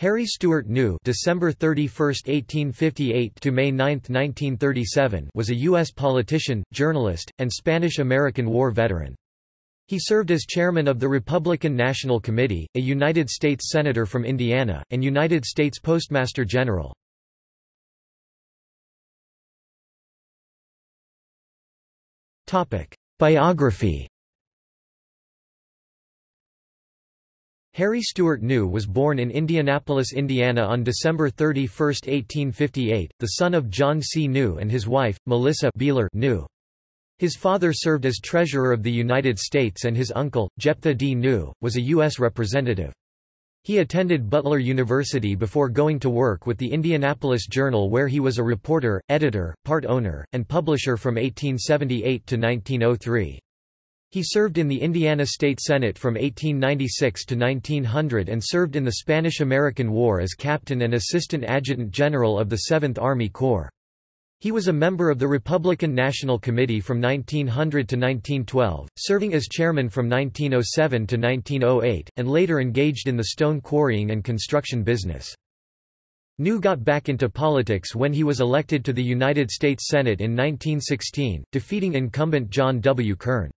Harry Stewart New December 31, 1858 to May 9, 1937 was a U.S. politician, journalist, and Spanish–American War veteran. He served as chairman of the Republican National Committee, a United States Senator from Indiana, and United States Postmaster General. Biography Harry Stewart New was born in Indianapolis, Indiana on December 31, 1858, the son of John C. New and his wife, Melissa Beeler New. His father served as Treasurer of the United States and his uncle, Jephthah D. New, was a U.S. representative. He attended Butler University before going to work with the Indianapolis Journal where he was a reporter, editor, part owner, and publisher from 1878 to 1903. He served in the Indiana State Senate from 1896 to 1900 and served in the Spanish–American War as captain and assistant adjutant general of the 7th Army Corps. He was a member of the Republican National Committee from 1900 to 1912, serving as chairman from 1907 to 1908, and later engaged in the stone quarrying and construction business. New got back into politics when he was elected to the United States Senate in 1916, defeating incumbent John W. Kern.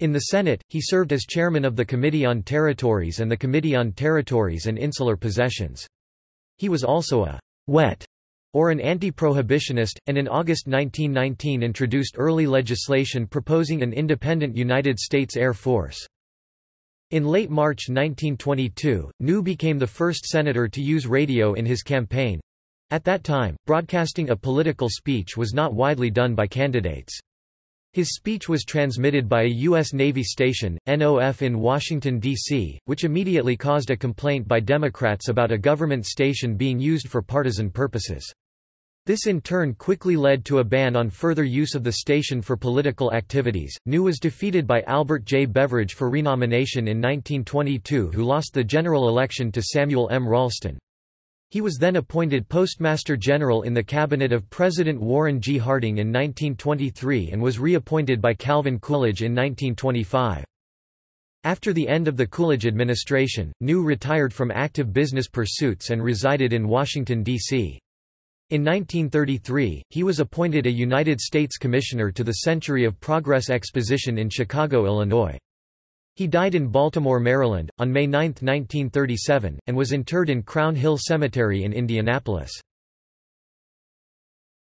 In the Senate, he served as chairman of the Committee on Territories and the Committee on Territories and Insular Possessions. He was also a «wet» or an anti-prohibitionist, and in August 1919 introduced early legislation proposing an independent United States Air Force. In late March 1922, New became the first senator to use radio in his campaign. At that time, broadcasting a political speech was not widely done by candidates. His speech was transmitted by a U.S. Navy station, NOF in Washington, D.C., which immediately caused a complaint by Democrats about a government station being used for partisan purposes. This in turn quickly led to a ban on further use of the station for political activities. New was defeated by Albert J. Beveridge for renomination in 1922 who lost the general election to Samuel M. Ralston. He was then appointed Postmaster General in the cabinet of President Warren G. Harding in 1923 and was reappointed by Calvin Coolidge in 1925. After the end of the Coolidge administration, New retired from active business pursuits and resided in Washington, D.C. In 1933, he was appointed a United States Commissioner to the Century of Progress Exposition in Chicago, Illinois. He died in Baltimore, Maryland, on May 9, 1937, and was interred in Crown Hill Cemetery in Indianapolis.